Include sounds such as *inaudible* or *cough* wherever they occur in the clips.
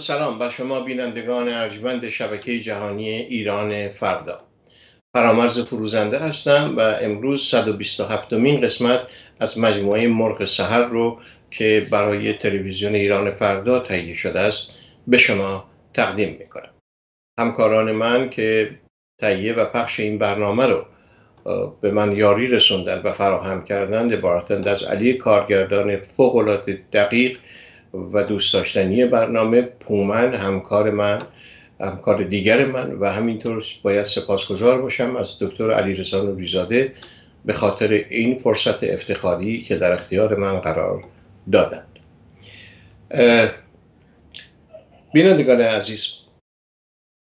سلام بر شما بینندگان ارجمند شبکه جهانی ایران فردا. فرامرز فروزنده هستم و امروز 127 مین قسمت از مجموعه مرغ سحر رو که برای تلویزیون ایران فردا تهیه شده است به شما تقدیم می‌کنم. همکاران من که تهیه و پخش این برنامه رو به من یاری رسوندن و فراهم کردند عبارتند از علی کارگردان فوق دقیق و دوست داشتنی برنامه پومن همکار من همکار دیگر من و همینطور باید سپاسگزار باشم از دکتر علی رضا نوریزاده به خاطر این فرصت افتخاری که در اختیار من قرار دادند. بینندگان عزیز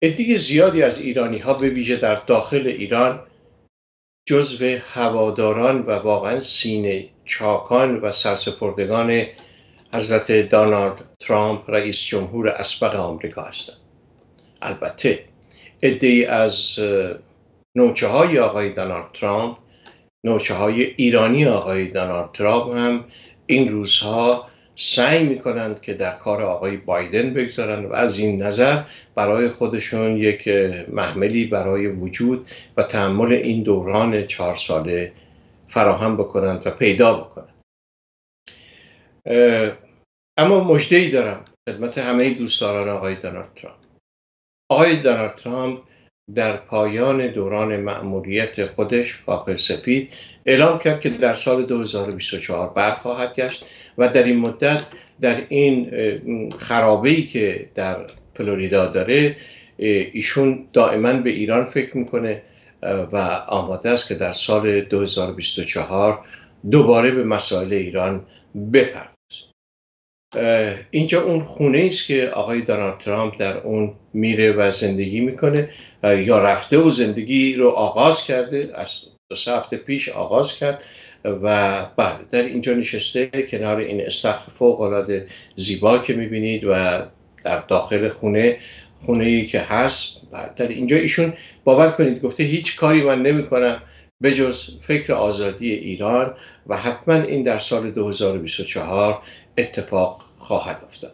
عده زیادی از ایرانی ها به ویژه در داخل ایران جزو هواداران و واقعا سینه چاکان و سرسپردگان حضرت دانالد ترامپ رئیس جمهور اسبق آمریکا هستند. البته ادهی از نوچه های آقای دانالد ترامپ نوچه های ایرانی آقای دانالد ترامپ هم این روزها سعی می کنند که در کار آقای بایدن بگذارند و از این نظر برای خودشون یک محملی برای وجود و تحمل این دوران چهار ساله فراهم بکنند و پیدا بکنند. اما مجده ای دارم. خدمت همه دوستداران آقای دونالد ترامپ. آقای دونالد ترامپ در پایان دوران مأموریت خودش کاخ سفید اعلام کرد که در سال 2024 برخواهد گشت و در این مدت در این خرابه ای که در فلوریدا داره ایشون دائما به ایران فکر می‌کنه و آماده است که در سال 2024 دوباره به مسائل ایران بپرد اینجا اون خونه است که آقای دونالد ترامپ در اون میره و زندگی می‌کنه یا رفته و زندگی رو آغاز کرده از دو سه هفته پیش آغاز کرد و بله در اینجا نشسته کنار این استخر فوق العاده زیبا که می‌بینید و در داخل خونه خونه ای که هست. در اینجا ایشون باور کنید گفته هیچ کاری من نمی‌کنم جز فکر آزادی ایران و حتما این در سال 2024 اتفاق خواهد افتاد.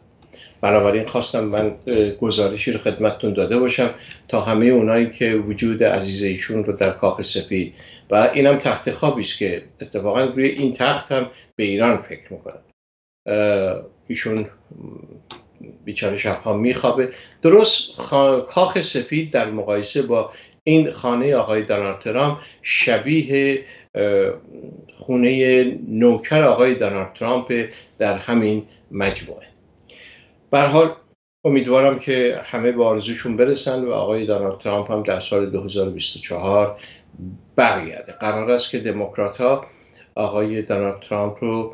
بنابراین خواستم من گزارشی رو خدمتتون داده باشم تا همه اونایی که وجود عزیز ایشون رو در کاخ سفید و اینم تخت خوابی است که اتفاقا روی این تخت هم به ایران فکر می‌کنن. ایشون بیچاره شبها میخوابه. درست کاخ سفید در مقایسه با این خانه آقای دونالد شبیه خونه نوکر آقای دونالد ترامپ در همین مجموعه. به حال امیدوارم که همه به آرزوشون برسن و آقای دونالد ترامپ هم در سال 2024 برگرده. قرار است که دموکرات ها آقای دونالد ترامپ رو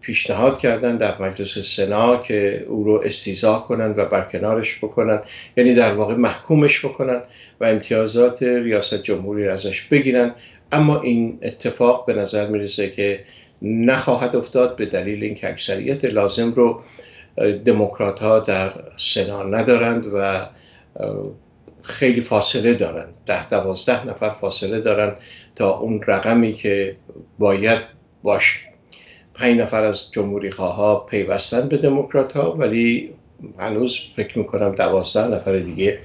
پیشنهاد کردن در مجلس سنا که او رو استیزا کنند و برکنارش بکنند یعنی در واقع محکومش بکنند و امتیازات ریاست جمهوری ازش بگیرن اما این اتفاق به نظر می‌رسه که نخواهد افتاد به دلیل اینکه اکثریت لازم رو دموکرات ها در سنا ندارند و خیلی فاصله دارند. ده دوازده نفر فاصله دارند تا اون رقمی که باید باشه. پنج نفر از جمهوری ها پیوستن به دموکرات ها ولی هنوز فکر می‌کنم دوازده نفر دیگه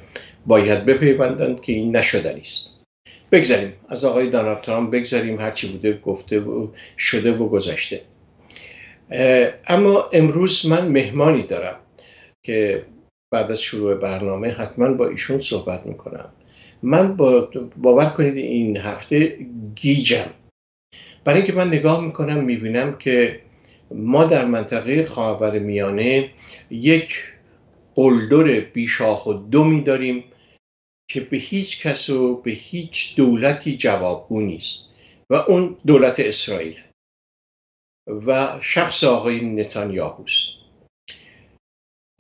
باید بپیوندند که این نشدنی است بگذاریم از آقای دونالد ترامپ بگذاریم هرچی بوده گفته و شده و گذشته. اما امروز من مهمانی دارم که بعد از شروع برنامه حتما با ایشون صحبت می‌کنم. من با باور کنید این هفته گیجم. برای اینکه من نگاه می‌کنم می‌بینم که ما در منطقه خاور میانه یک قلدر بیشاخ و دمی داریم. که به هیچ کس و به هیچ دولتی جوابگو نیست. و اون دولت اسرائیل. و شخص آقای نتانیاهوست.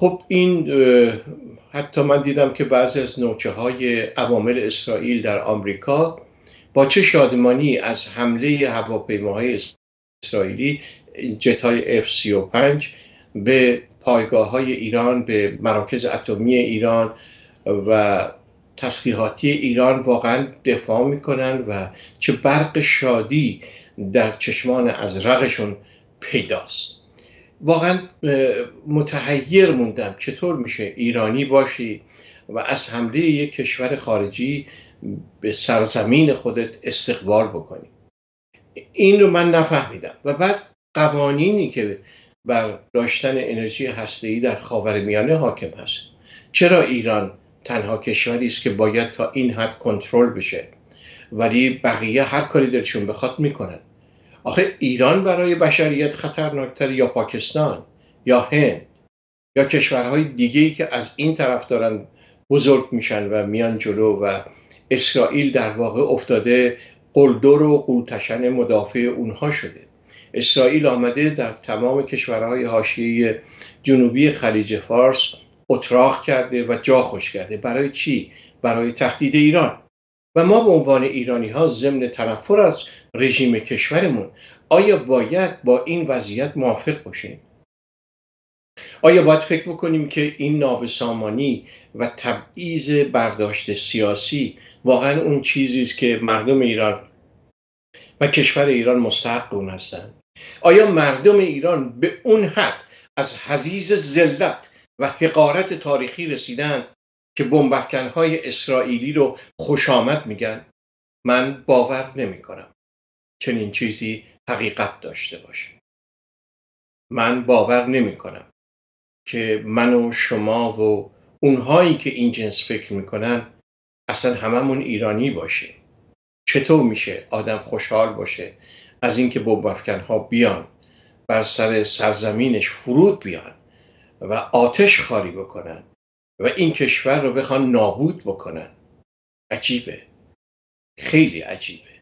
خب این حتی من دیدم که بعضی از نوچه های عوامل اسرائیل در آمریکا با چه شادمانی از حمله هواپیماهای اسرائیلی جت های F-35 به پایگاه های ایران به مراکز اتمی ایران و تسلیحاتی ایران واقعا دفاع می‌کنن و چه برق شادی در چشمان ازرقشون پیداست. واقعا متحیر موندم چطور میشه ایرانی باشی و از حمله یک کشور خارجی به سرزمین خودت استقبال بکنی. این رو من نفهمیدم و بعد قوانینی که بر داشتن انرژی هسته‌ای در خاورمیانه حاکم هست. چرا ایران تنها کشوری است که باید تا این حد کنترل بشه. ولی بقیه هر کاری دلشون بخواد می‌کنن. آخه ایران برای بشریت خطرناکتر یا پاکستان یا هند یا کشورهای دیگه ای که از این طرف دارن بزرگ میشن و میان جلو و اسرائیل در واقع افتاده قلدر و قولتشن مدافع اونها شده. اسرائیل آمده در تمام کشورهای حاشیه جنوبی خلیج فارس اتراق کرده و جا خوش کرده. برای چی؟ برای تهدید ایران. و ما به عنوان ایرانی ها ضمن تنفر از رژیم کشورمون آیا باید با این وضعیت موافق باشیم؟ آیا باید فکر بکنیم که این نابسامانی و تبعیض برداشت سیاسی واقعا اون چیزی است که مردم ایران و کشور ایران مستحق اون هستند؟ آیا مردم ایران به اون حد از حزیز ذلت و حقارت تاریخی رسیدن که های اسرائیلی رو خوش آمد میگن من باور نمی کنم چنین چیزی حقیقت داشته باشه. من باور نمی کنم که من و شما و اونهایی که این جنس فکر می‌کنن اصلا هممون ایرانی باشیم چطور میشه آدم خوشحال باشه از اینکه بمبافکن ها بیان بر سر سرزمینش فرود بیان؟ و آتش خاری بکنن و این کشور رو بخوان نابود بکنن. عجیبه. خیلی عجیبه.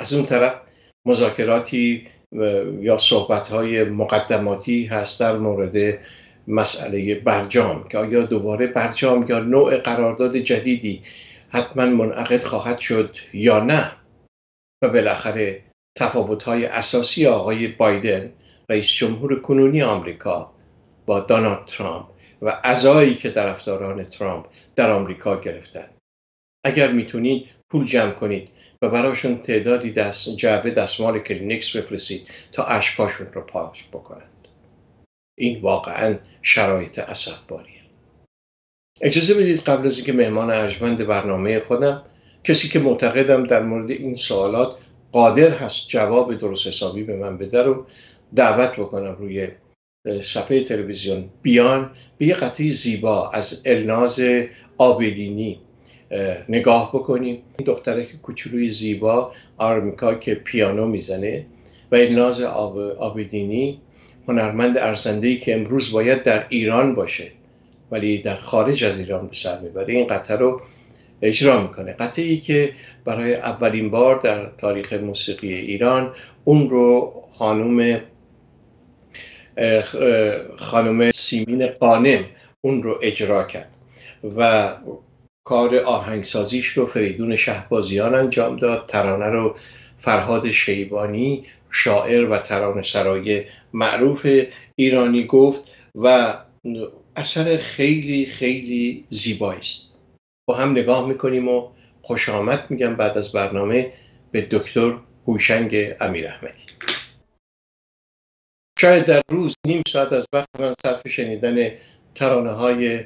از اون طرف مذاکراتی یا صحبت های مقدماتی هست در مورد مسئله برجام که آیا دوباره برجام یا نوع قرارداد جدیدی حتما منعقد خواهد شد یا نه؟ و بالاخره تفاوت های اساسی آقای بایدن رئیس جمهور کنونی آمریکا با دونالد ترامپ و اعضایی که طرفداران ترامپ در آمریکا گرفتن اگر می‌تونید پول جمع کنید و براشون تعدادی دست جعبه دستمال کلینکس بفرستید تا اشکاشون رو پاش بکنند. این واقعا شرایط باریه اجازه بدید قبل از اینکه مهمان ارجمند برنامه خودم کسی که معتقدم در مورد این سوالات قادر هست جواب درست حسابی به من بده رو دعوت بکنم روی صفحه تلویزیون بیان به یه قطعه زیبا از الناز آبدینی نگاه بکنیم. این دختره که کوچولوی زیبا آرمیکا که پیانو می‌زنه و الناز آبدینی هنرمند ارزنده که امروز باید در ایران باشه ولی در خارج از ایران به سر می‌بره این قطعه رو اجرا می‌کنه. قطعه ای که برای اولین بار در تاریخ موسیقی ایران اون رو خانوم خانم سیمین قانم اون رو اجرا کرد و کار آهنگسازیش رو فریدون شهبازیان انجام داد ترانه رو فرهاد شیبانی شاعر و ترانه سرای معروف ایرانی گفت و اثر خیلی خیلی زیبایی است. با هم نگاه می‌کنیم و خوش آمد میگم بعد از برنامه به دکتر هوشنگ امیر احمدی. شاید در روز نیم ساعت از وقت من صرف شنیدن ترانه های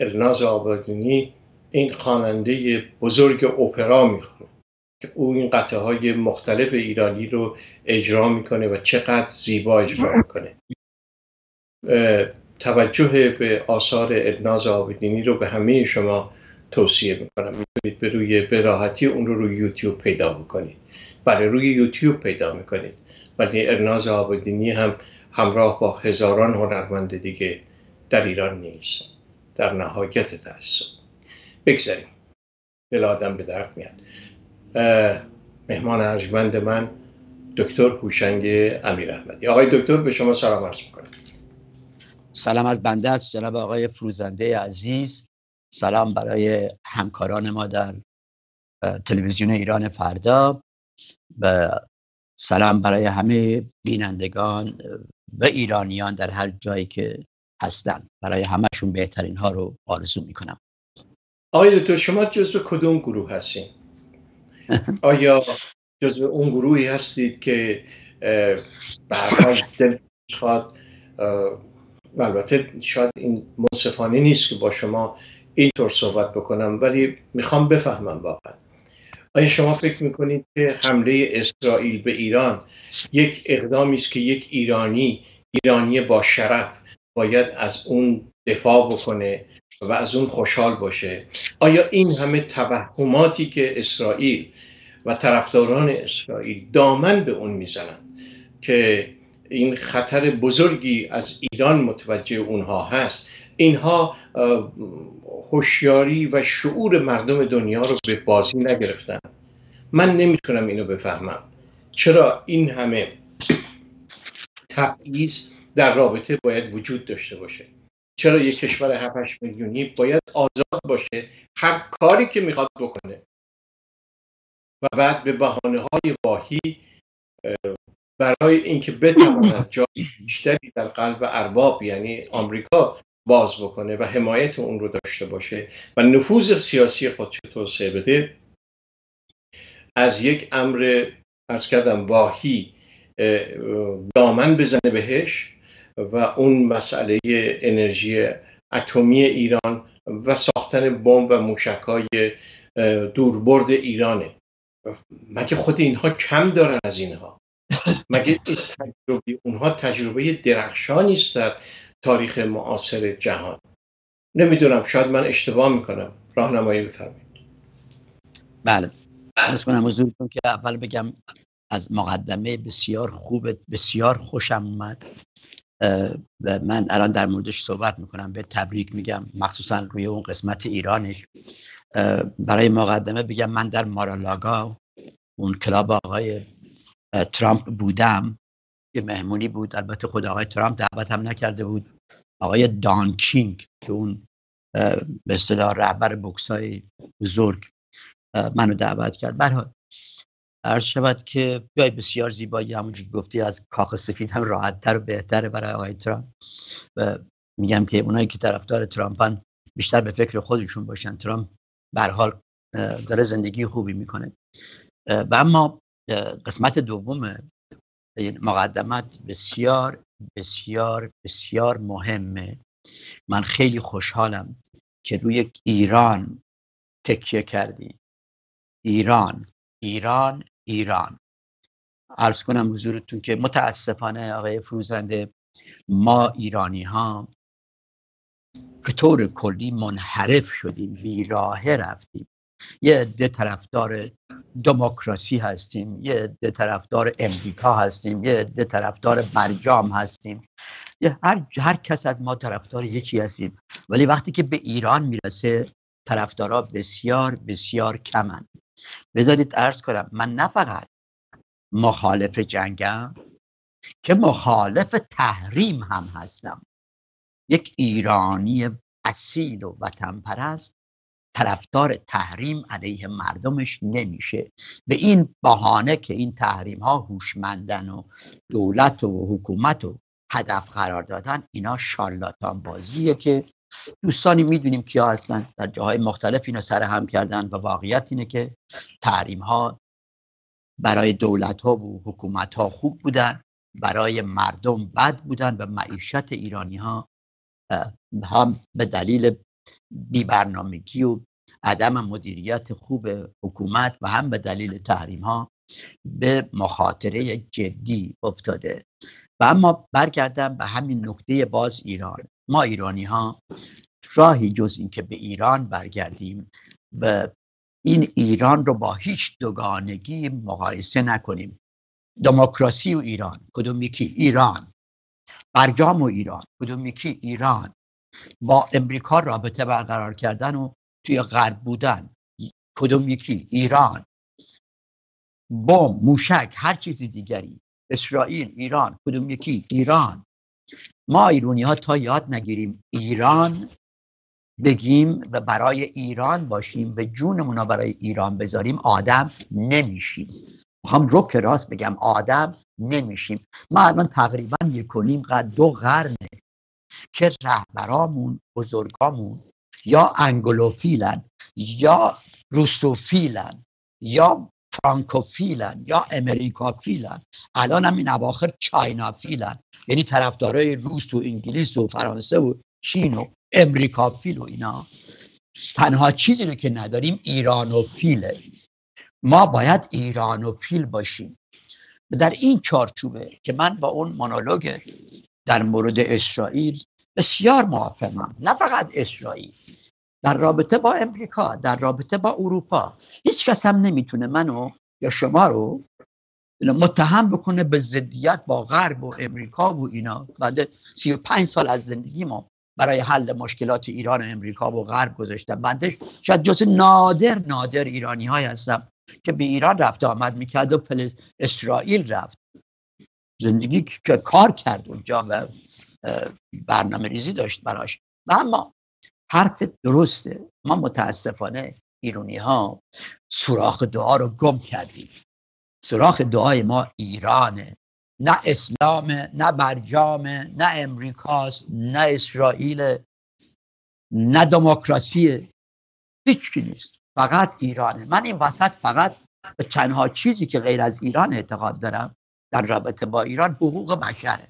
الناز آبادینی این خواننده بزرگ اپرا می‌خونه که او این قطعه های مختلف ایرانی رو اجرا می‌کنه و چقدر زیبا اجرا می‌کنه. توجه به آثار الناز آبادینی رو به همه شما توصیه می‌کنم. می‌تونید به روی براحتی اون رو روی یوتیوب پیدا بکنید. برای روی یوتیوب پیدا می‌کنید. ولی ارناز آبادینی هم همراه با هزاران هنرمند دیگه در ایران نیست. در نهایت تاسف بگذاریم. دل آدم به درد میاد. مهمان ارجمند من دکتر هوشنگ امیر احمدی. آقای دکتر به شما سلام عرض می‌کنم. سلام از بنده است جناب آقای فروزنده عزیز. سلام برای همکاران ما در تلویزیون ایران فردا. و سلام برای همه بینندگان و ایرانیان در هر جایی که هستند برای همشون بهترین ها رو آرزو می‌کنم. آقای دکتر شما جزو کدوم گروه هستین؟ *laughs* آیا جزو اون گروهی هستید که به دل خواد البته شاید این منصفانه نیست که با شما اینطور صحبت بکنم ولی می‌خوام بفهمم واقعا. آیا شما فکر می‌کنید که حمله اسرائیل به ایران یک اقدامی است که یک ایرانی ایرانی با شرف باید از اون دفاع بکنه و از اون خوشحال باشه؟ آیا این همه توهماتی که اسرائیل و طرفداران اسرائیل دامن به اون می‌زنن که این خطر بزرگی از ایران متوجه اونها هست اینها هوشیاری و شعور مردم دنیا رو به بازی نگرفتن. من نمی‌تونم اینو بفهمم. چرا این همه تبعیض در رابطه باید وجود داشته باشه؟ چرا یک کشور 7 میلیونی باید آزاد باشه؟ هر کاری که می‌خواد بکنه. و بعد به بحانه های واهی برای اینکه بتواند جای بیشتری در قلب ارباب یعنی آمریکا باز بکنه و حمایت اون رو داشته باشه. و نفوذ سیاسی خودش توسعه بده از یک امر ارز کردم واهی دامن بزنه بهش و اون مسئله انرژی اتمی ایران و ساختن بمب و موشکای دوربرد ایرانه. مگه خود اینها کم دارن از اینها؟ مگه تجربه اونها تجربه درخشانی است؟ در تاریخ معاصر جهان. نمی‌دونم شاید من اشتباه می‌کنم. راهنمایی بفرمایید. بله. از کنم حضورتون که اول بگم از مقدمه بسیار خوب بسیار خوشم اومد. و من الان در موردش صحبت می‌کنم. به تبریک میگم مخصوصا روی اون قسمت ایرانش. برای مقدمه بگم من در مارالاگا اون کلاب آقای ترامپ بودم. که مهمونی بود. البته خود آقای ترامپ دعوت هم نکرده بود. آقای دان کینگ که اون به اصطلاح رهبر بکس های بزرگ منو دعوت کرد. برحال عرض شود که جای بسیار زیبایی همونجور گفتی از کاخ سفید هم راحتتر و بهتره برای آقای ترامپ. و میگم که اونایی که طرفدار ترامپن بیشتر به فکر خودشون باشن. ترامپ حال داره زندگی خوبی می‌کنه. و اما قسمت دوم مقدمت بسیار بسیار بسیار مهمه. من خیلی خوشحالم که روی ایران تکیه کردی. ایران ایران ایران. عرض کنم حضورتون که متاسفانه آقای فروزنده ما ایرانی ها که طور کلی منحرف شدیم بیراهه رفتیم. یه عده طرفدار دموکراسی هستیم یه عده طرفدار امریکا هستیم یه عده طرفدار برجام هستیم. یه هر, هر کس از ما طرفدار یکی هستیم. ولی وقتی که به ایران می‌رسه طرفدارا بسیار بسیار کمن. بذارید ارز کنم من نه فقط مخالف جنگم که مخالف تحریم هم هستم. یک ایرانی اصیل و وطن پرست طرفدار تحریم علیه مردمش نمیشه. به این بهانه که این تحریم ها هوشمندن و دولت و حکومت و هدف قرار دادن اینا شارلاتان بازیه که دوستانی می‌دونیم کیا هستن. در جاهای مختلف اینا سر هم کردن و واقعیت اینه که تحریم ها برای دولت ها و حکومت ها خوب بودن برای مردم بد بودن و معیشت ایرانی ها هم به دلیل بیبرنامگی و عدم مدیریت خوب حکومت و هم به دلیل تحریم ها به مخاطره جدی افتاده. و اما برگردم به همین نکته باز ایران. ما ایرانی ها راهی جز اینکه به ایران برگردیم و این ایران رو با هیچ دوگانگی مقایسه نکنیم. دموکراسی و ایران کدوم یکی ایران برجام و ایران کدوم یکی ایران. با امریکا رابطه برقرار کردن و توی غرب بودن. کدوم یکی؟ ایران. بم موشک هر چیزی دیگری. اسرائیل ایران. کدوم یکی؟ ایران. ما ایرونی ها تا یاد نگیریم. ایران بگیم و برای ایران باشیم و جونمون برای ایران بذاریم. آدم نمیشیم. می‌خوام رو راست بگم. آدم نمیشیم. ما الان تقریبا یک و نیم دو قرنه. که رهبرامون بزرگامون یا انگلوفیلن یا روسوفیلن یا فرانکوفیلن یا امریکافیلن. الان هم این اواخر چاینافیلن. یعنی طرفدارای روس و انگلیس و فرانسه و چین و امریکافیل و اینا. تنها چیزی رو که نداریم ایرانوفیله. ما باید ایرانوفیل باشیم. در این چارچوبه که من با اون مونولوگ در مورد اسرائیل بسیار موافقم. نه فقط اسرائیل در رابطه با امریکا در رابطه با اروپا. هیچ کس هم نمی‌تونه منو یا شما رو متهم بکنه به ضدیت با غرب و امریکا و اینا. بعد 35 سال از زندگی ما برای حل مشکلات ایران و امریکا و غرب گذاشتم. بنده شاید جز نادر نادر ایرانی های هستم که به ایران رفت آمد می‌کرد و فلس اسرائیل رفت. زندگی که کار کرد اونجا و برنامه ریزی داشت براش. و اما حرف درسته. ما متاسفانه ایرانی ها سوراخ دعا رو گم کردیم. سوراخ دعای ما ایرانه. نه اسلام نه برجام نه امریکاست نه اسرائیل نه دموکراسی. هیچی نیست. فقط ایرانه. من این وسط فقط به تنها چیزی که غیر از ایران اعتقاد دارم در رابطه با ایران حقوق بشره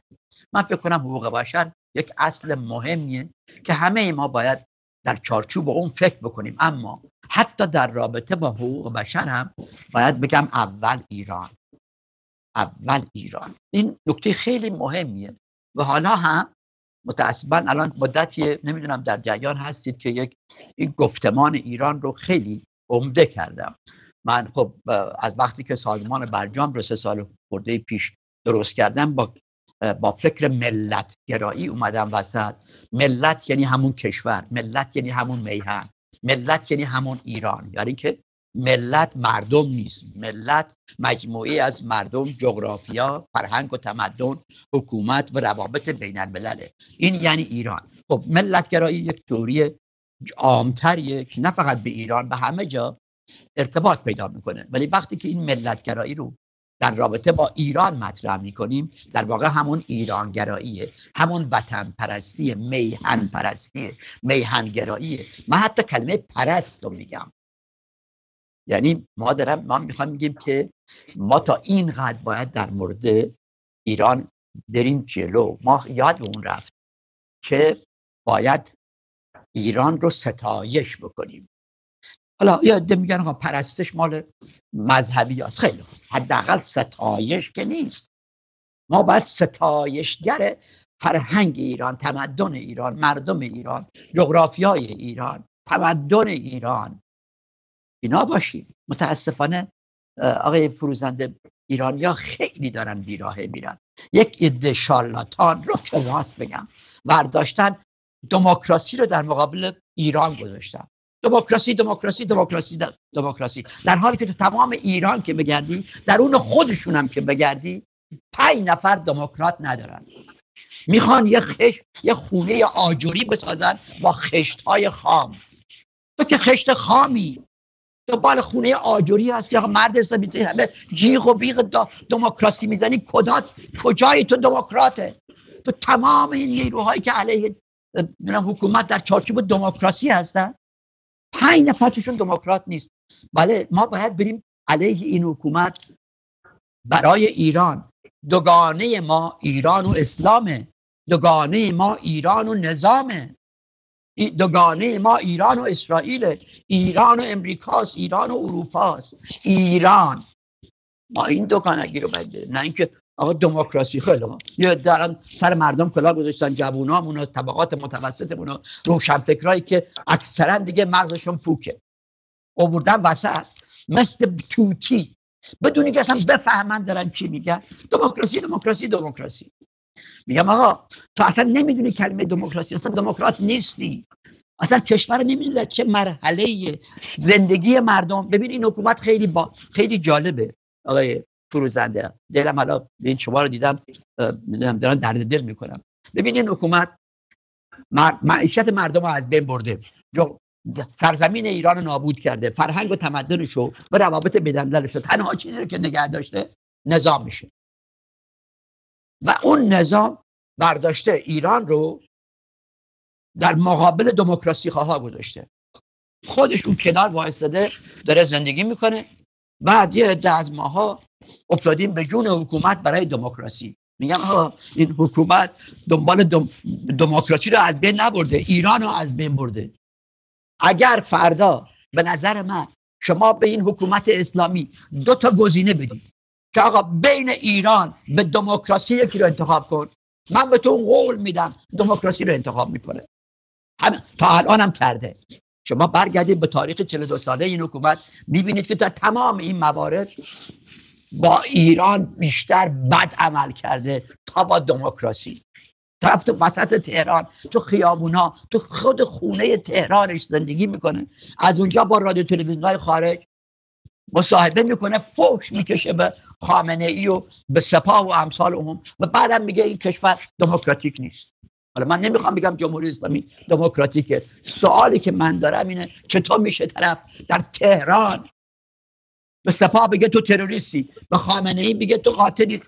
من فکر کنم حقوق بشر یک اصل مهمیه که همه ما باید در چارچوب اون فکر بکنیم. اما حتی در رابطه با حقوق بشر هم باید بگم اول ایران. اول ایران. این نکته خیلی مهمیه. و حالا هم متاسفانه الان مدتی نمی‌دونم در جریان هستید که یک این گفتمان ایران رو خیلی عمده کردم. من خب از وقتی که سازمان برجام رو سه سال خورده پیش درست کردم با با فکر ملت گرایی اومدم وسط. ملت یعنی همون کشور ملت یعنی همون میهن ملت یعنی همون ایران. یعنی که ملت مردم نیست. ملت مجموعی از مردم جغرافیا فرهنگ و تمدن حکومت و روابط بین الملله این یعنی ایران. خب ملتگرایی یک توری عامتریه که نه فقط به ایران به همه جا ارتباط پیدا می‌کنه. ولی وقتی که این ملتگرایی رو در رابطه با ایران مطرح می‌کنیم در واقع همون ایرانگراییه همون وطن پرستی میهن پرستی میهنگراییه من حتی کلمه پرست رو میگم. یعنی ما دارم ما می‌خوام میگیم که ما تا اینقدر باید در مورد ایران بریم جلو. ما یاد اون رفت که باید ایران رو ستایش بکنیم. حالا یاد میگن پرستش مال مذهبی هست خیلی حداقل ستایش که نیست. ما باید ستایشگر فرهنگ ایران تمدن ایران مردم ایران جغرافیای ایران تمدن ایران. اینا باشید متاسفانه آقای فروزنده ایرانیا خیلی دارن بیراهه میرن. یک عده شارلاتان رو که راست بگم برداشتن دموکراسی رو در مقابل ایران گذاشتن. دموکراسی دموکراسی دموکراسی دموکراسی. در حالی که تو تمام ایران که بگردی در اون خودشون هم که بگردی پنج نفر دموکرات ندارن. می‌خوان یه خش یه خونه آجوری بسازن با خشت های خام. تو که خشت خامی. دنبال خونه آجوری هست که مرد حسابی همه جیغ و بیغ دموکراسی می‌زنی. کجا کجای تو دموکراته؟ تو تمام این نیروهایی که علیه حکومت در چارچوب دموکراسی هستن؟ پنج نفرشون دموکرات نیست. بله ما باید بریم علیه این حکومت برای ایران. دوگانه ما ایران و اسلامه. دوگانه ما ایران و نظامه. دوگانه ما ایران و اسرائیل ایران و امریکاست ایران و اروپاست. ایران. ما این دوگانگی رو باید نه اینکه آقا دموکراسی خیلی یه دارن سر مردم کلا گذاشتن جوونامون طبقات متوسطمون و روشنفکرایی که اکثرا دیگه مغزشون پوکه. اووردن وسط. مثل توتی. بدونی که اصلا بفهمن دارن چی میگن. دموکراسی دموکراسی دموکراسی. میگم آقا تو اصلا نمی‌دونی کلمه دموکراسی. اصلا دموکرات نیستی. اصلا کشور نمی‌دونی در چه مرحله زندگی مردم. ببین این حکومت خیلی با خیلی جالبه. آقای فروزنده دلم حالا این شما رو دیدم دارن درد دل می‌کنم. ببین این حکومت معیشت مردم رو از بین برده. سرزمین ایران نابود کرده. فرهنگ و تمدنش رو و روابط بدمدلش رو تنها چیزی که نگه داشته نظام میشه. و اون نظام برداشته ایران رو در مقابل دموکراسی خواه گذاشته. خودش اون کنار وایستاده داره زندگی می‌کنه. بعد یه عده از ماها افتادیم به جون حکومت برای دموکراسی. میگم آقا این حکومت دنبال دم... دموکراسی رو از بین نبرده ایران رو از بین برده. اگر فردا به نظر من شما به این حکومت اسلامی دو تا گزینه بدید که آقا بین ایران به دموکراسی یکی رو انتخاب کن من به تو قول میدم دموکراسی رو انتخاب می‌کنه. هم تا الان هم کرده. شما برگردید به تاریخ 42 ساله این حکومت می‌بینید که در تمام این موارد با ایران بیشتر بد عمل کرده تا با دموکراسی. طرف تو وسط تهران تو خیابونا تو خود خونه تهرانش زندگی می‌کنه. از اونجا با رادیو تلویزیون های خارج مصاحبه می‌کنه فوش می‌کشه به خامنه ای و به سپاه و امثال هم و بعدم میگه این کشور دموکراتیک نیست. حالا من نمی‌خوام بگم جمهوری اسلامی دموکراتیکه سوالی که من دارم اینه چطور میشه طرف در تهران به سپاه بگه تو تروریستی به خامنه ای بگه تو قاتلی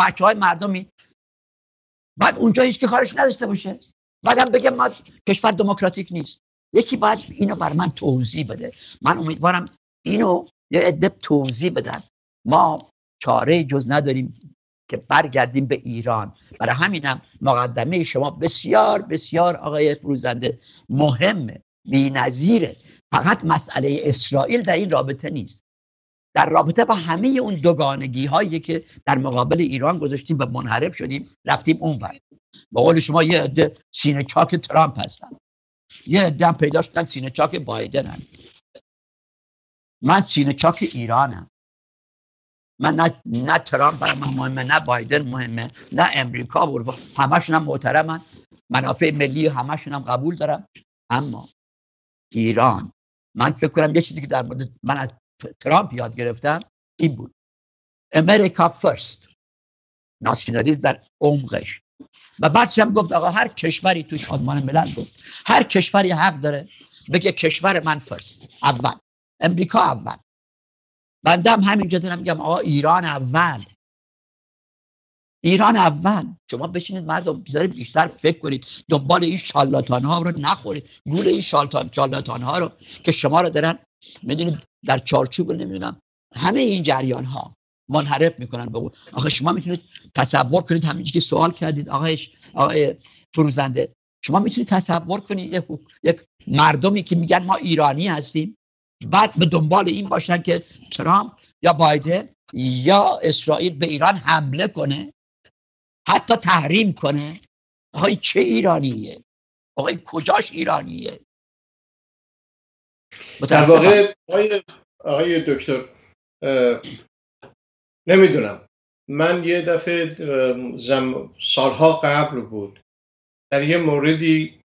بچه های مردمی؟ بعد اونجا هیچ که کارش نداشته باشه. بعدم بگه ما کشور دموکراتیک نیست. یکی باید اینو بر من توضیح بده. من امیدوارم اینو یه عده توضیح بدن. ما چاره جز نداریم. که برگردیم به ایران. برای همینم مقدمه شما بسیار بسیار آقای فروزنده مهمه بی نظیره فقط مسئله اسرائیل در این رابطه نیست. در رابطه با همه اون دوگانگی هایی که در مقابل ایران گذاشتیم و منحرف شدیم رفتیم اون ور. با قول شما یه عده سینه چاک ترامپ هستن. یه عده هم پیدا شدن سینه چاک بایدن هم. من سینه چاک ایرانم. من نه, نه ترامپ برای من مهمه نه بایدن مهمه نه امریکا بود همشون هم محترمن. منافع ملی همشون هم قبول دارم. اما ایران من فکر کنم یه چیزی که در مورد من از ترامپ یاد گرفتم این بود. امریکا فرست ناسیونالیسم در عمقش. و بعد هم گفت آقا هر کشوری توی سازمان ملل بود. هر کشوری حق داره بگه کشور من فرست اول. امریکا اول. بندم همینجا دارم میگم آقا ایران اول. ایران اول. شما بشینید مردم بذارید بیشتر فکر کنید. دنبال این شالاتان ها رو نخورید. گول این شالاتان ها رو که شما رو دارن می‌دونید در چارچوب نمی‌دونم. همه این جریان ها منحرف می‌کنن به آخه شما می‌تونید تصور کنید همینجوری که سوال کردید آقای آقای فروزنده. شما می‌تونید تصور کنید یک مردمی که میگن ما ایرانی هستیم بعد به دنبال این باشن که ترامپ یا بایدن یا اسرائیل به ایران حمله کنه حتی تحریم کنه. آقای چه ایرانیه؟ آقای کجاش ایرانیه؟ در واقع آقای, دکتر نمی‌دونم. من یه دفعه زم سالها قبل بود در یه موردی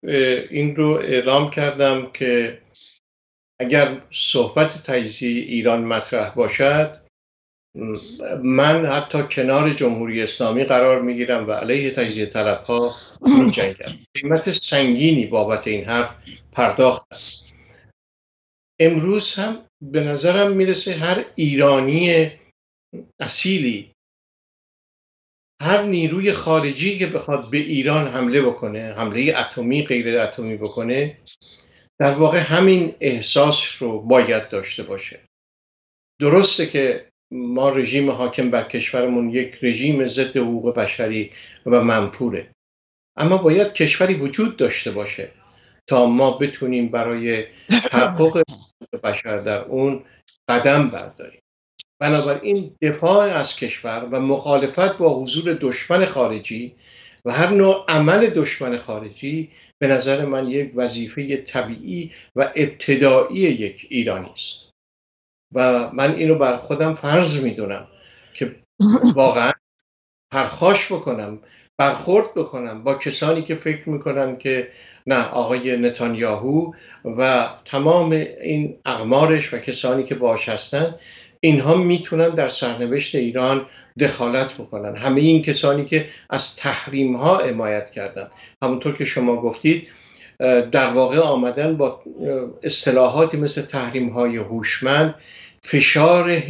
این رو اعلام کردم که اگر صحبت تجزیه ایران مطرح باشد من حتی کنار جمهوری اسلامی قرار می‌گیرم و علیه تجزیه طلب ها میجنگم قیمت سنگینی بابت این حرف پرداخت امروز هم به نظرم می‌رسه هر ایرانی اصیلی هر نیروی خارجی که بخواد به ایران حمله بکنه حمله اتمی غیر اتمی بکنه در واقع همین احساس رو باید داشته باشه. درسته که ما رژیم حاکم بر کشورمون یک رژیم ضد حقوق بشری و منفوره. اما باید کشوری وجود داشته باشه تا ما بتونیم برای تحقق بشر در اون قدم برداریم. بنابراین دفاع از کشور و مخالفت با حضور دشمن خارجی و هر نوع عمل دشمن خارجی به نظر من یک وظیفه طبیعی و ابتدایی یک ایرانی است. و من اینو بر خودم فرض می‌دونم که *laughs* واقعا پرخاش بکنم برخورد بکنم با کسانی که فکر می‌کنن که نه آقای نتانیاهو و تمام این اقمارش و کسانی که باش هستن اینها می‌تونن در سرنوشت ایران دخالت بکنن. همه این کسانی که از تحریم ها حمایت کردن. همونطور که شما گفتید در واقع آمدن با اصطلاحاتی مثل تحریم های هوشمند فشار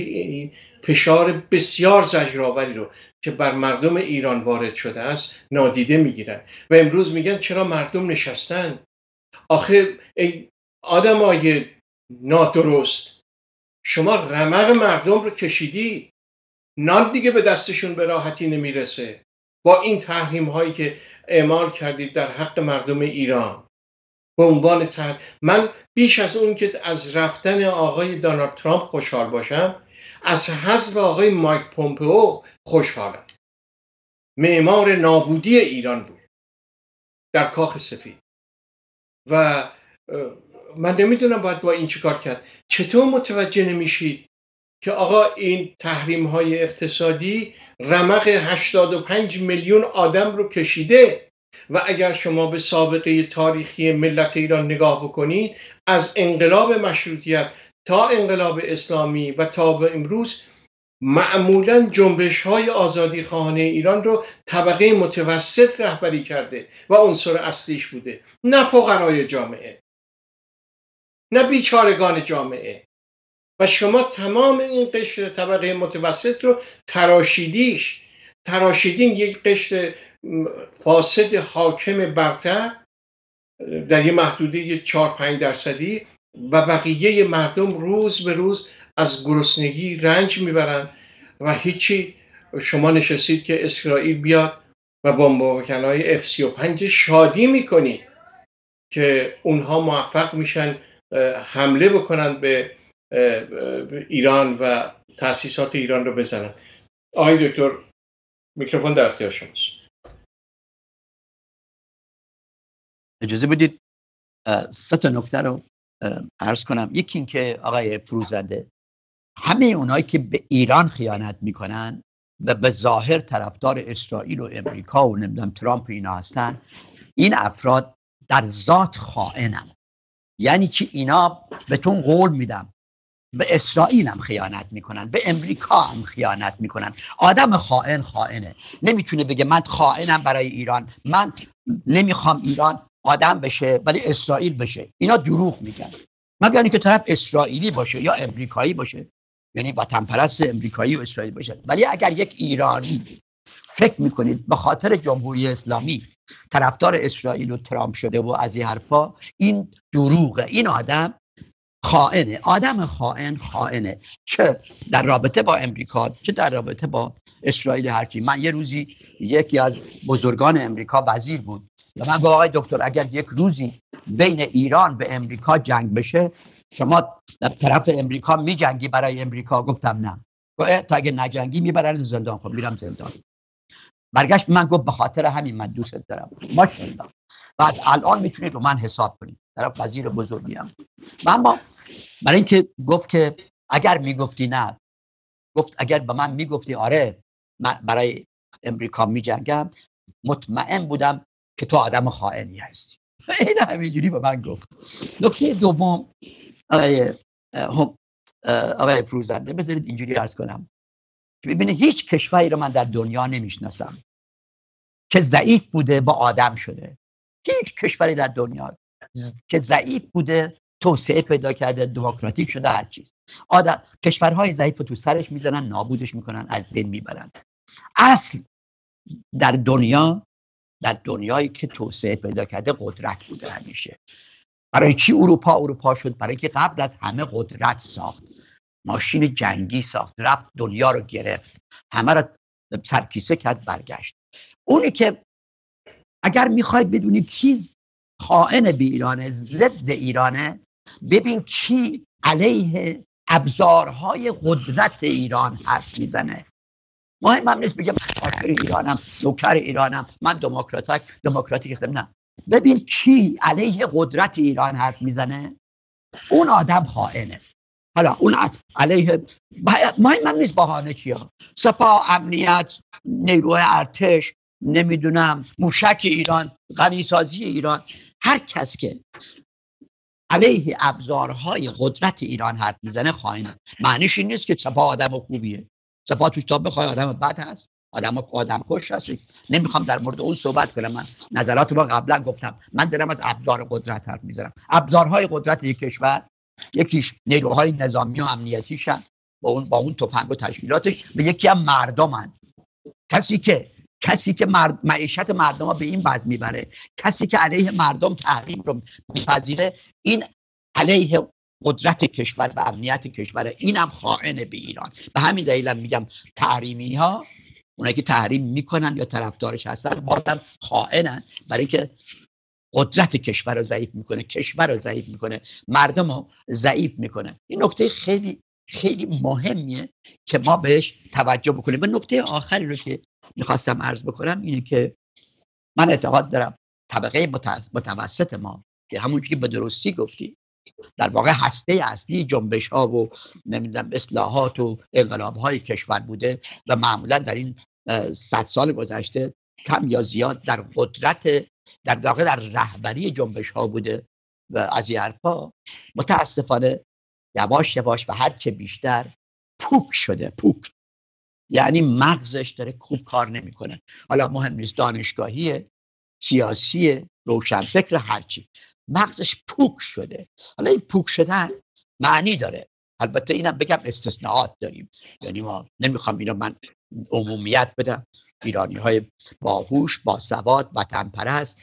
فشار بسیار زجرآوری رو که بر مردم ایران وارد شده است نادیده می‌گیرن. و امروز میگن چرا مردم نشستن؟ آخه آدم های نادرست شما رمق مردم رو کشیدی نان دیگه به دستشون به راحتی نمی‌رسه. با این تحریم هایی که اعمال کردید در حق مردم ایران. به عنوان تر من بیش از اون که از رفتن آقای دانالد ترامپ خوشحال باشم از حذف آقای مایک پومپئو خوشحالم. معمار نابودی ایران بود. در کاخ سفید. و من نمی‌دونم باید با این چیکار کرد. چطور متوجه نمیشید که آقا این تحریم های اقتصادی رمق 85 میلیون آدم رو کشیده و اگر شما به سابقه تاریخی ملت ایران نگاه بکنید از انقلاب مشروطیت تا انقلاب اسلامی و تا به امروز معمولا جنبش های آزادی خانه ایران رو طبقه متوسط رهبری کرده و عنصر اصلیش بوده نه فقرای جامعه. نه بیچارگان جامعه. و شما تمام این قشر طبقه متوسط رو تراشیدیش. تراشیدین یک قشر فاسد حاکم برتر در یه محدوده 4 5 درصدی و بقیه مردم روز به روز از گرسنگی رنج می‌برن و هیچی شما نشستید که اسرائیل بیاد و با های F-35 شادی می‌کنید که اونها موفق میشن حمله بکنن به ایران و تاسیسات ایران رو بزنن آقای دکتر میکروفون در اختیار شماست اجازه بدید سه تا نکته رو عرض کنم. یکی اینکه آقای فروزنده همه اونایی که به ایران خیانت می‌کنن و به ظاهر طرفدار اسرائیل و امریکا و نمی‌دونم ترامپ اینا هستن این افراد در ذات خائنن. یعنی که اینا بهتون قول میدم. به اسرائیل هم خیانت می‌کنن به امریکا هم خیانت می‌کنن. آدم خائن خائنه. نمی‌تونه بگه من خائنم برای ایران. من نمی‌خوام ایران آدم بشه ولی اسرائیل بشه. اینا دروغ میگن. مگر اینکه طرف اسرائیلی باشه یا امریکایی باشه. یعنی وطن پرست امریکایی و اسرائیل باشه. ولی اگر یک ایرانی فکر می‌کنید به خاطر جمهوری اسلامی طرفدار اسرائیل و ترامپ شده و از این حرفا این دروغه. این آدم خائنه. آدم خائن خائنه. چه در رابطه با امریکا چه در رابطه با اسرائیل هرچی من یه روزی یکی از بزرگان امریکا وزیر بود و من گفت آقای دکتر اگر یک روزی بین ایران به امریکا جنگ بشه شما در طرف امریکا می جنگی برای امریکا؟ گفتم نه. تا اگه نجنگی می‌برن زندان. خب میرم زندان. برگشت من گفت به خاطر همین من دوست دارم. ماشاءالله. و از الان می‌تونید رو من حساب کنید. طرف وزیر بزرگی هم و اما برای اینکه گفت که اگر می‌گفتی نه گفت اگر به من می‌گفتی آره من برای امریکا میجنگم مطمئن بودم که تو آدم خائنی هستی. این همینجوری به من گفت. نکته دوم آقای آقای فروزنده بذارید اینجوری ارز کنم. ببینید هیچ کشوری رو من در دنیا نمی‌شناسم که ضعیف بوده با آدم شده. هیچ کشوری در دنیا که ضعیف بوده توسعه پیدا کرده دموکراتیک شده هر چیز. آدم کشورهای ضعیف رو تو سرش می‌زنن نابودش می‌کنن از بین می‌برن. اصل در دنیا در دنیایی که توسعه پیدا کرده قدرت بوده همیشه. برای چی اروپا اروپا شد؟ برای که قبل از همه قدرت ساخت. ماشین جنگی ساخت. رفت دنیا رو گرفت. همه رو سرکیسه کرد برگشت. اونی که اگر می‌خواید بدونی کی خائن به ایرانه ضد ایرانه ببین کی علیه ابزارهای قدرت ایران حرف می‌زنه. مهم هم نیست بگم شاکر ایرانم نوکر ایرانم من دموکراتیک دموکراتیک نه ببین کی علیه قدرت ایران حرف می‌زنه. اون آدم خائنه. حالا اون علیه مهم هم نیست بهانه چیه. سپاه امنیت نیروی ارتش نمی‌دونم موشک ایران غنیسازی ایران هر کس که علیه ابزارهای قدرت ایران حرف می‌زنه خائنه معنیش این نیست که سپاه آدم خوبیه. سپاه توش تا بخوای آدم بد هست آدم آدم کش هست نمی‌خوام در مورد اون صحبت کنم. من نظرات رو قبلا گفتم. من دارم از ابزار قدرت حرف می‌زنم. ابزارهای قدرت یک کشور یکیش نیروهای نظامی و امنیتیشن. با اون با اون تفنگ و تشکیلاتش. به یکی هم مردمن کسی که کسی که مرد، معیشت مردم ها به این وضع می‌بره. کسی که علیه مردم تحریم رو میپذیره این علیه قدرت کشور و امنیت کشور. اینم خائن به ایران. به همین دلیلم میگم تحریمی ها اونایی که تحریم می‌کنن یا طرفدارش هستن بازم خائنن. برای اینکه قدرت کشور رو ضعیف می‌کنه کشور رو ضعیف می‌کنه مردم رو ضعیف می‌کنه. این نکته خیلی خیلی مهمیه که ما بهش توجه بکنیم. و نکته آخری رو که می‌خواستم عرض بکنم اینه که من اعتقاد دارم طبقه متوسط ما که همون که به درستی گفتی در واقع هسته اصلی جنبش ها و نمی‌دونم اصلاحات و انقلاب های کشور بوده و معمولا در این صد سال گذشته کم یا زیاد در قدرت در واقع در رهبری جنبش ها بوده و از این حرفا متاسفانه یواش یواش و هر چه بیشتر پوک شده پوک. یعنی مغزش داره خوب کار نمی‌کنه. حالا مهم نیست دانشگاهی سیاسی روشنفکر هرچی مغزش پوک شده. حالا این پوک شدن معنی داره. البته اینم بگم استثناءات داریم. یعنی ما نمی‌خوام اینو من عمومیت بدم ایرانی های باهوش با سواد وطن پرست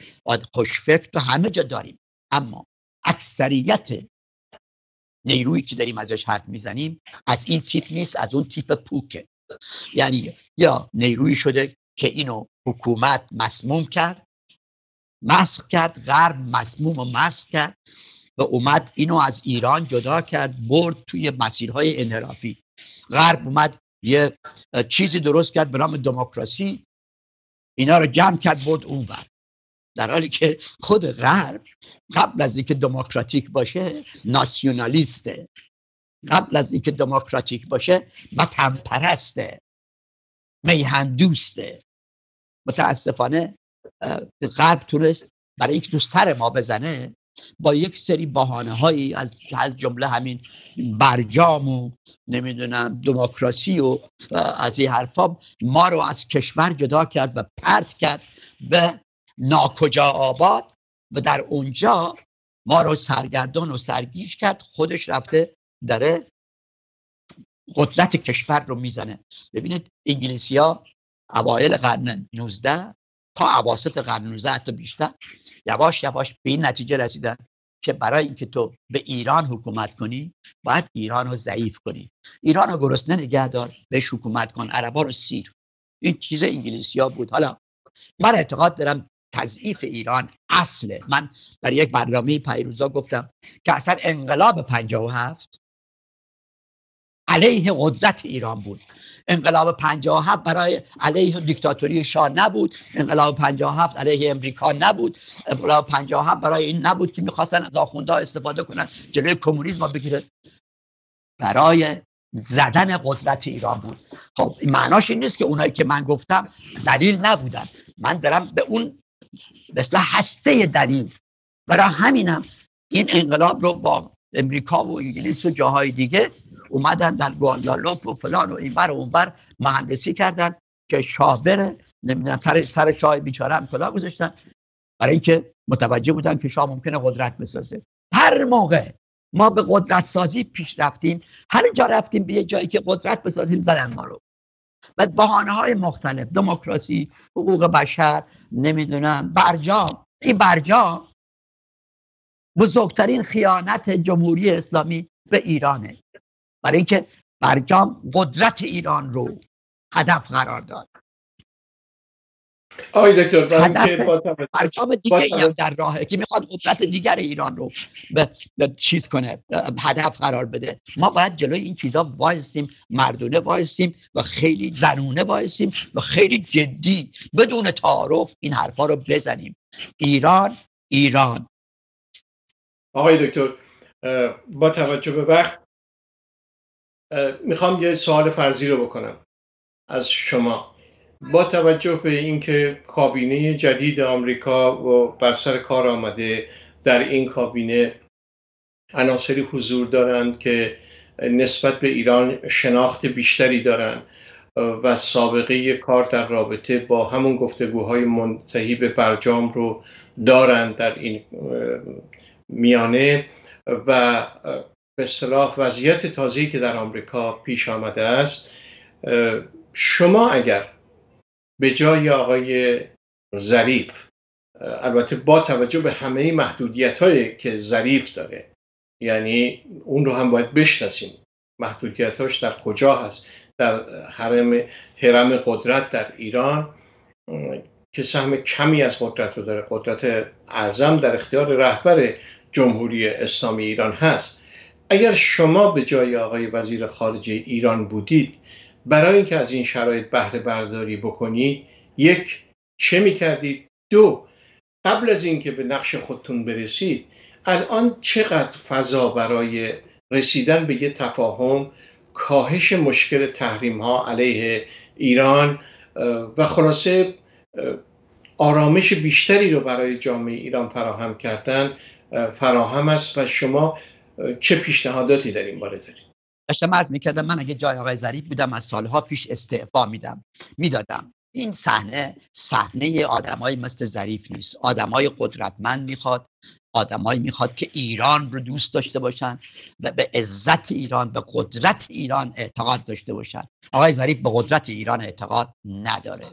خوشفکر تو همه جا داریم. اما اکثریت نیرویی که داریم ازش حرف می‌زنیم از این تیپ نیست از اون تیپ پوکه. یعنی یا نیرویی شده که اینو حکومت مسموم کرد مسخ کرد غرب مسموم و مسخ کرد و اومد اینو از ایران جدا کرد برد توی مسیرهای انحرافی. غرب اومد یه چیزی درست کرد به نام دموکراسی. اینا رو جمع کرد برد اونور در حالی که خود غرب قبل از اینکه دموکراتیک باشه ناسیونالیسته. قبل از اینکه دموکراتیک باشه وطن پرسته میهندوسته. متاسفانه غرب تونست برای اینکه تو سر ما بزنه با یک سری بحانه هایی از از جمله همین برجام و نمی‌دونم دموکراسی و از این حرفا ما رو از کشور جدا کرد و پرت کرد به ناکجا آباد و در اونجا ما رو سرگردان و سرگیش کرد. خودش رفته داره قدرت کشور رو می‌زنه. ببینید انگلیسی ها اوایل قرن 19 تا عواسط قرن 19 حتی بیشتر. یواش یواش به این نتیجه رسیدن که برای اینکه تو به ایران حکومت کنی باید ایران رو ضعیف کنی. ایران رو گرسنه نگه دار بهش حکومت کن عربا رو سیر. این چیز انگلیسی ها بود. حالا من اعتقاد دارم تضعیف ایران اصله. من در یک برنامه پیروزا گفتم که اصلا انقلاب 57 علیه قدرت ایران بود. انقلاب 57 برای علیه دیکتاتوری شاه نبود. انقلاب 57 علیه امریکا نبود. انقلاب 57 برای این نبود که می‌خواستن از آخونده استفاده کنن جلوی کمونیسم بگیره برای زدن قدرت ایران بود. خب معناش این نیست که اونایی که من گفتم دلیل نبودن. من دارم به اون مثل هسته دلیل. برای همینم این انقلاب رو با امریکا و انگلیس و جاهای دیگه اومدن در گواندالوپ و فلان و اینور و اونور مهندسی کردن که شاه بره نمی‌دونم سر سر شاه بیچاره هم کلا گذاشتن. برای اینکه متوجه بودن که شاه ممکنه قدرت بسازه. هر موقع ما به قدرت سازی پیش رفتیم هر جا رفتیم به یه جایی که قدرت بسازیم زدن ما رو. و بهانه های مختلف دموکراسی حقوق بشر نمی‌دونم برجام. این برجام بزرگترین خیانت جمهوری اسلامی به ایرانه. برای اینکه برجام قدرت ایران رو هدف قرار داد. آقای دکتر برجام دیگه ای در راهه که می‌خواد قدرت دیگر ایران رو به چیز کنه هدف قرار بده. ما باید جلوی این چیزا وایسیم مردونه وایسیم و خیلی زنونه وایسیم و خیلی جدی بدون تعارف این حرفا رو بزنیم. ایران ایران. آقای دکتر با توجه به وقت می‌خوام یه سوال فرضی رو بکنم از شما. با توجه به اینکه کابینه جدید آمریکا و بر سر کار آمده در این کابینه عناصری حضور دارند که نسبت به ایران شناخت بیشتری دارند و سابقه کار در رابطه با همون گفتگوهای منتهی به برجام رو دارند در این میانه و به اصطلاح وضعیت تازه‌ای که در آمریکا پیش آمده است شما اگر به جای آقای ظریف البته با توجه به همه محدودیت هایی که ظریف داره یعنی اون رو هم باید بشناسیم محدودیتاش در کجا هست؟ در حرم حرم قدرت در ایران که سهم کمی از قدرت رو داره قدرت اعظم در اختیار رهبر جمهوری اسلامی ایران هست. اگر شما به جای آقای وزیر خارجه ایران بودید برای اینکه از این شرایط بهره برداری بکنید یک چه می‌کردید؟ دو قبل از اینکه به نقش خودتون برسید الان چقدر فضا برای رسیدن به یه تفاهم کاهش مشکل تحریم ها علیه ایران و خلاصه آرامش بیشتری رو برای جامعه ایران فراهم کردن فراهم است و شما چه پیشنهاداتی در این باره دارید؟ داشتم عرض می‌کردم من اگه جای آقای ظریف بودم از سالها پیش استعفا میدم می‌دادم. این صحنه صحنه آدمایی مثل ظریف نیست. آدمای قدرتمند می‌خواد آدمایی می‌خواد که ایران رو دوست داشته باشن و به عزت ایران به قدرت ایران اعتقاد داشته باشن. آقای ظریف به قدرت ایران اعتقاد نداره.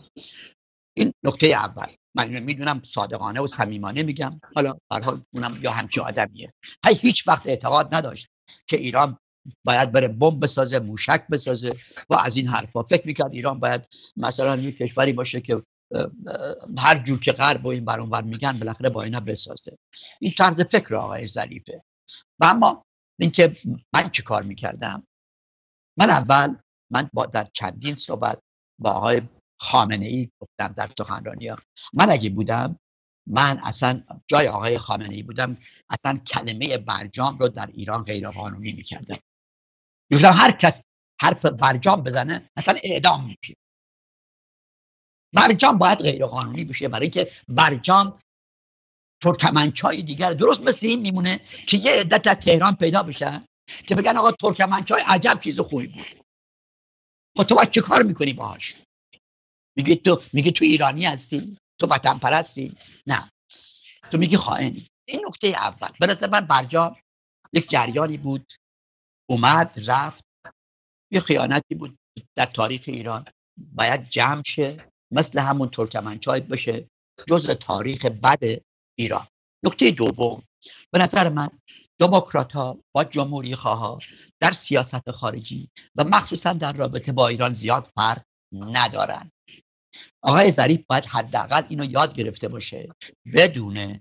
این نکته اول. من می‌دونم صادقانه و صمیمانه میگم. حالا حال اونم یا همچی آدمیه. هی هیچ وقت اعتقاد نداشت که ایران باید بره بمب بسازه موشک بسازه و از این حرفا. فکر می‌کرد ایران باید مثلا یک کشوری باشه که هر جور که غرب و این برانور میگن بالاخره با اینا بسازه. این طرز فکر آقای ظریفه. و اما اینکه من چه کار می‌کردم؟ من اول من با در چندین صحبت با آقای خامنه ای گفتم در سخنرانی ها من اگه بودم من اصلا جای آقای خامنه ای بودم اصلا کلمه برجام رو در ایران غیر قانونی می‌کردم. می‌گفتم هر کس حرف برجام بزنه اصلا اعدام میشه برجام باید غیر قانونی بشه برای اینکه برجام ترکمنچای دیگر درست مثل این میمونه که یه عدت از تهران پیدا بشن که بگن آقا ترکمنچای عجب چیز خوبی بود. خب تو باید چه کار می‌کنی باهاش؟ میگی تو میگی تو ایرانی هستی؟ تو وطن پرستی نه. تو میگی خائنی این نکته اول. به من برجام یک جریانی بود. اومد رفت. یه خیانتی بود در تاریخ ایران. باید جمع شه. مثل همون ترکمنچای بشه جز تاریخ بد ایران. نکته دوم. به نظر من دموکرات ها با جمهوری خواه در سیاست خارجی و مخصوصا در رابطه با ایران زیاد فرق ندارن. آقای ظریف باید حداقل اینو یاد گرفته باشه بدونه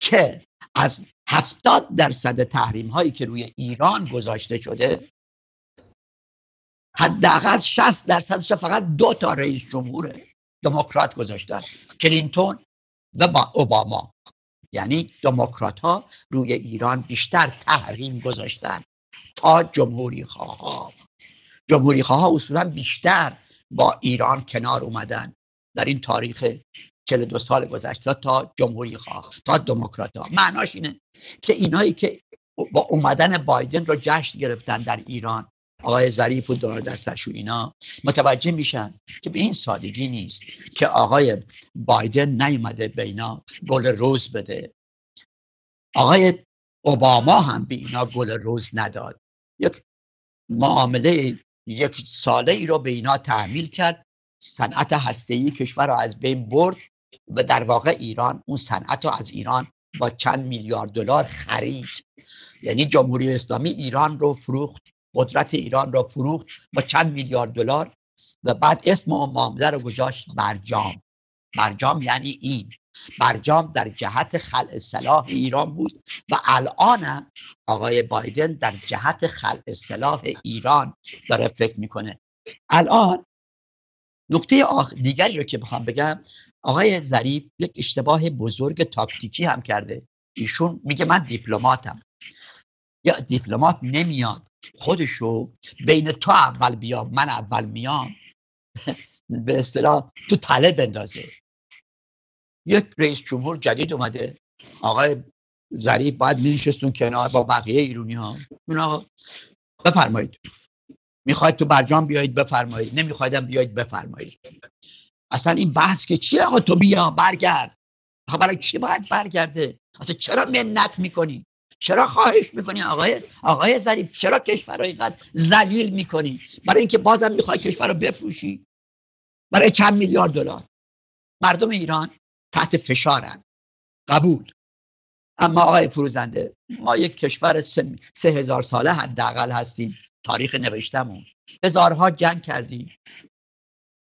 که از هفتاد درصد تحریم هایی که روی ایران گذاشته شده حداقل 60 درصدش فقط دو تا رئیس جمهوره دموکرات گذاشتن کلینتون و با اوباما. یعنی دموکرات ها روی ایران بیشتر تحریم گذاشتن تا جمهوری خواه جمهوری خواه اصولا بیشتر با ایران کنار اومدن. در این تاریخ 42 سال گذشته تا جمهوری خواه تا دموکرات ها معناش اینه که اینایی که با اومدن بایدن رو جشن گرفتن در ایران آقای ظریف و دونالد دستش و اینا متوجه میشن که به این سادگی نیست که آقای بایدن نیومده به اینا گل روز بده. آقای اوباما هم به اینا گل روز نداد. یک معامله یک ساله ای رو به اینا تحمیل کرد. صنعت هسته‌ای کشور رو از بین برد و در واقع ایران اون صنعت رو از ایران با چند میلیارد دلار خرید. یعنی جمهوری اسلامی ایران رو فروخت قدرت ایران را فروخت با چند میلیارد دلار و بعد اسم و معامله رو گذاشت برجام برجام یعنی این. برجام در جهت خلع سلاح ایران بود و الان آقای بایدن در جهت خلع سلاح ایران داره فکر می‌کنه. الان نکته دیگری رو که بخوام بگم آقای ظریف یک اشتباه بزرگ تاکتیکی هم کرده. ایشون میگه من دیپلماتم. یا دیپلمات نمیاد. خودشو بین تو اول بیا من اول میام. *laughs* به اصطلاح تو تله بندازه. یک رئیس جمهور جدید اومده. آقای ظریف باید مینشستون کنار با بقیه ایرونی ها بفرمایید. می‌خواید تو برجام بیایید بفرمایید. نمیخوایدم بیایید بفرمایید. اصلا این بحث که چیه آقا تو بیا برگرد. برای چی باید برگرده؟ اصلا چرا منت می‌کنی؟ چرا خواهش می‌کنی؟ آقای آقای ظریف چرا کشور رو اینقدر ذلیل می‌کنی؟ برای اینکه بازم می‌خوای کشور رو بفروشی. برای چند میلیارد دلار. مردم ایران تحت فشارن. قبول. اما آقای فروزنده ما یک کشور سه, سه هزار ساله حداقل هستیم. تاریخ نوشتمون. هزارها جنگ کردیم.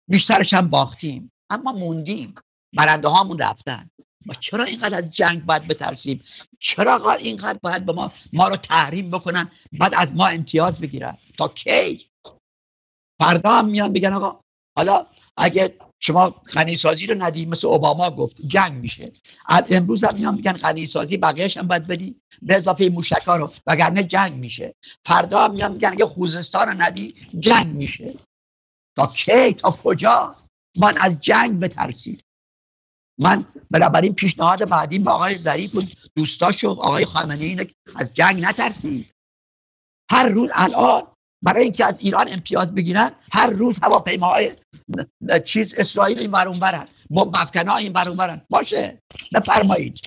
بیشترش هم باختیم. اما موندیم. برنده هامون رفتن. ما چرا اینقدر از جنگ باید بترسیم؟ چرا اینقدر باید به ما ما رو تحریم بکنن بعد از ما امتیاز بگیرن؟ تا کی؟ فردا هم میان بگن آقا حالا اگه شما غنی سازی رو ندی مثل اوباما گفت جنگ میشه. از امروز هم میان میگن غنی سازی بقیهش هم باید بدی به اضافه موشکا رو وگرنه جنگ میشه. فردا هم میان میگن اگه خوزستان رو ندی جنگ میشه. تا کی؟ تا کجا؟ من از جنگ بترسید من بنابراین پیشنهاد بعدی به آقای ظریف و دوستاشو آقای خامنه اینه از جنگ نترسید. هر روز الان برای اینکه از ایران امتیاز بگیرن هر روز هواپیماهای چیز اسرائیل این برون برن بمب ها این برون برن باشه؟ بفرمایید.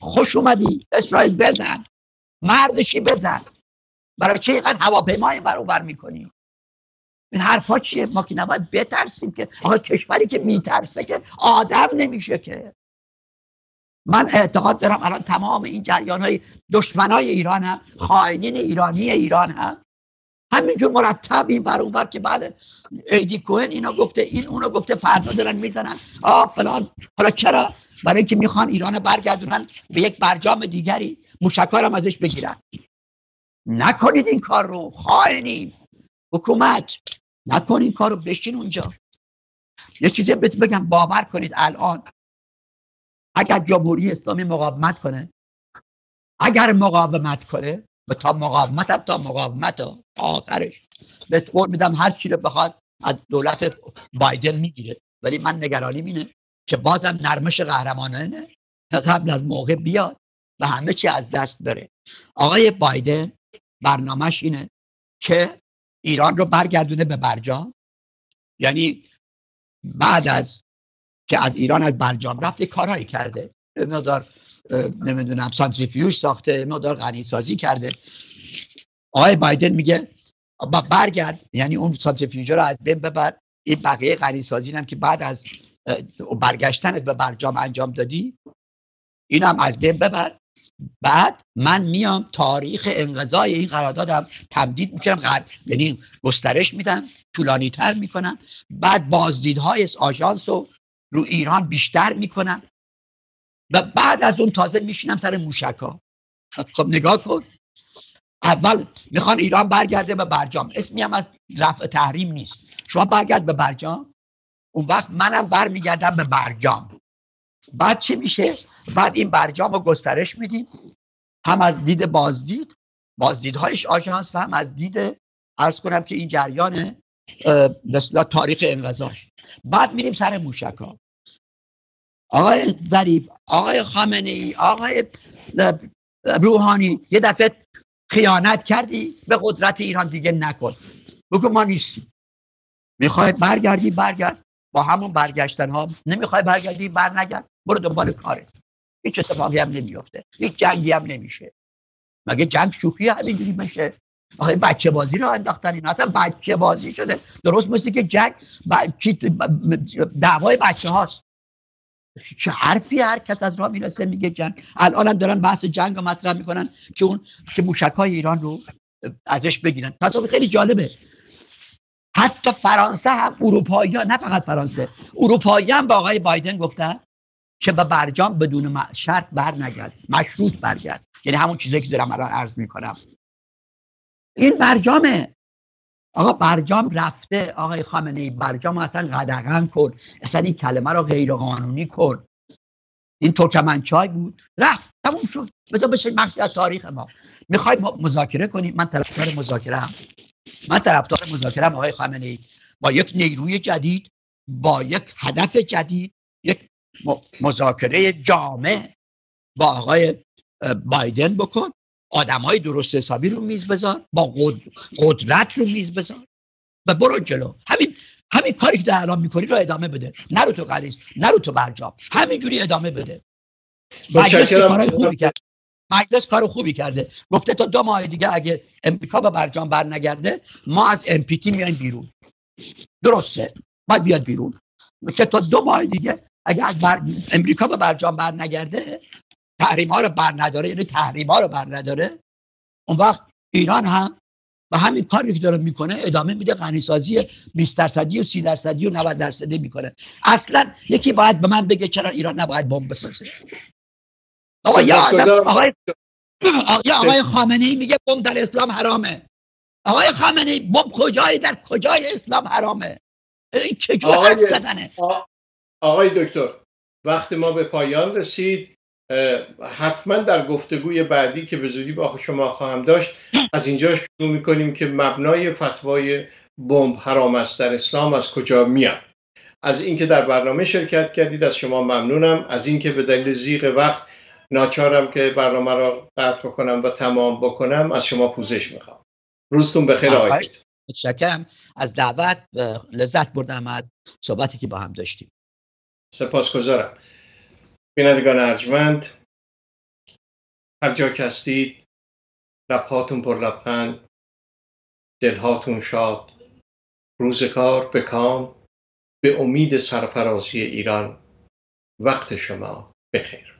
خوش اومدی. اسرائیل بزن. مردشی بزن؟ برای چه اینقدر هواپیما این برون بر می‌کنی؟ این حرفا چیه؟ ما که نباید بترسیم که آقا کشوری که میترسه که آدم نمیشه که. من اعتقاد دارم الان تمام این جریان های دشمن های ایران هم خائنین ایرانی ایران هم همینجور مرتب این بر اون که بعد ایدی کوهن اینا گفته این اونو گفته فردا دارن می‌زنن. آ فلان. حالا چرا؟ برای اینکه می‌خوان ایران برگردونن به یک برجام دیگری موشکارم ازش بگیرن. نکنید این کار رو خائنین. حکومت نکنید این کار رو بشین اونجا. یه چیزی بهت بگم باور کنید الان اگر جمهوری اسلامی مقاومت کنه اگر مقاومت کنه تا هم تا مقاومت آخرش. به قول میدم هر چی رو بخواد از دولت بایدن می‌گیره. ولی من نگرانی اینه که بازم نرمش قهرمانانه. قبل از موقع بیاد و همه چی از دست بره. آقای بایدن برنامهش اینه که ایران رو برگردونه به برجام. یعنی بعد از که از ایران از برجام رفته کارهایی کرده. مقدار نمی‌دونم سانتریفیوژ ساخته مقدار غنی سازی کرده. آقای بایدن میگه برگرد. یعنی اون سانتریفیوژ رو از بین ببر. این بقیه غنی سازی هم که بعد از برگشتنت به برجام انجام دادی این هم از بین ببر. بعد من میام تاریخ انقضای این قراردادم تمدید می‌کنم غر... یعنی گسترش میدم طولانی تر می‌کنم. بعد بازدیدهای آژانس رو رو ایران بیشتر می‌کنم. و بعد از اون تازه میشینم سر موشکا خب نگاه کن. اول می‌خوان ایران برگرده به برجام. اسمی هم از رفع تحریم نیست. شما برگرد به برجام. اون وقت منم برمیگردم به برجام. بعد چی میشه؟ بعد این برجام رو گسترش میدیم. هم از دید بازدید. بازدیدهایش آژانس و هم از دید ارز کنم که این جریان تاریخ انقضاش. بعد میریم سر موشکا آقای ظریف آقای خامنه ای آقای روحانی یه دفعه خیانت کردی به قدرت ایران دیگه نکن. بگو ما نیستیم. می‌خوای برگردی برگرد. با همون برگشتن ها نمی‌خوای برگردی بر نگرد برو دنبال کاره هیچ اتفاقی هم نمیفته هیچ جنگی هم نمیشه. مگه جنگ شوخی همینجوری بشه؟ آخه بچه بازی رو انداختن این اصلا بچه بازی شده. درست مثل که جنگ دعوای بچه هاست چه حرفی هر کس از راه می‌رسه میگه جنگ. الان هم دارن بحث جنگ رو مطرح می‌کنن که اون که موشک های ایران رو ازش بگیرن. تصاوی خیلی جالبه. حتی فرانسه هم اروپایی نه فقط فرانسه اروپایی هم با آقای بایدن گفتن که به برجام بدون شرط بر نگرد. مشروط برگرد. یعنی همون چیزی که دارم الان عرض می‌کنم. این برجامه. آقا برجام رفته. آقای خامنه ای برجام اصلا قدغن کن. اصلا این کلمه رو غیر قانونی کن. این ترکمنچای بود. رفت. تموم شد. بذار بشه مخفی از تاریخ ما. می‌خوای مذاکره کنیم؟ من طرفدار مذاکره هم من طرفدار مذاکره هم آقای خامنه ای با یک نیروی جدید با یک هدف جدید یک مذاکره جامع با آقای بایدن بکن. آدم های درست حسابی رو میز بذار با قدرت رو میز بذار. و برو جلو. همین همین کاری که در الان می‌کنی رو ادامه بده. نرو تو قلیز نرو تو برجام. همینجوری ادامه بده. مجلس کار خوبی کرد؟ مجلس کار خوبی کرده. گفته تا دو ماه دیگه اگه امریکا به برجام بر نگرده ما از امپیتی میایم بیرون. درسته. باید بیاد بیرون. که تا دو ماه دیگه اگه بر... امریکا به برجام بر نگرده تحریم ها رو بر نداره یعنی تحریم ها رو بر نداره. اون وقت ایران هم و همین کاری که داره می‌کنه ادامه میده غنیسازی 20 درصدی و 30 درصدی و 90 درصدی می‌کنه اصلا یکی باید به من بگه چرا ایران نباید بمب بسازه. آقا یا آقای آقای خامنه ای میگه بمب در اسلام حرامه. آقای خامنه ای بمب کجای در کجای اسلام حرامه؟ این چه آقای... زدنه؟ آقای دکتر وقتی ما به پایان رسید. حتما در گفتگوی بعدی که به زودی با شما خواهم داشت از اینجا شروع می‌کنیم که مبنای فتوای بمب حرام است در اسلام از کجا میاد. از اینکه در برنامه شرکت کردید از شما ممنونم. از اینکه به دلیل زیغ وقت ناچارم که برنامه را قطع بکنم و تمام بکنم از شما پوزش می‌خوام. روزتون بخیر آقای متشکرم. از دعوت لذت بردم از صحبتی که با هم داشتیم. سپاسگزارم. بینندگان ارجمند هر جا که هستید لبهاتون پر لبخند دلهاتون شاد. روزگار به کام به امید سرفرازی ایران. وقت شما بخیر.